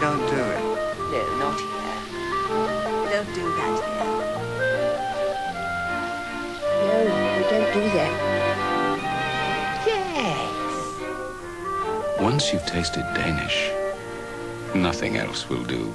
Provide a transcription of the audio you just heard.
don't do it. No, not here. Don't do that here. No, we don't do that. Yes. Once you've tasted Danish, nothing else will do.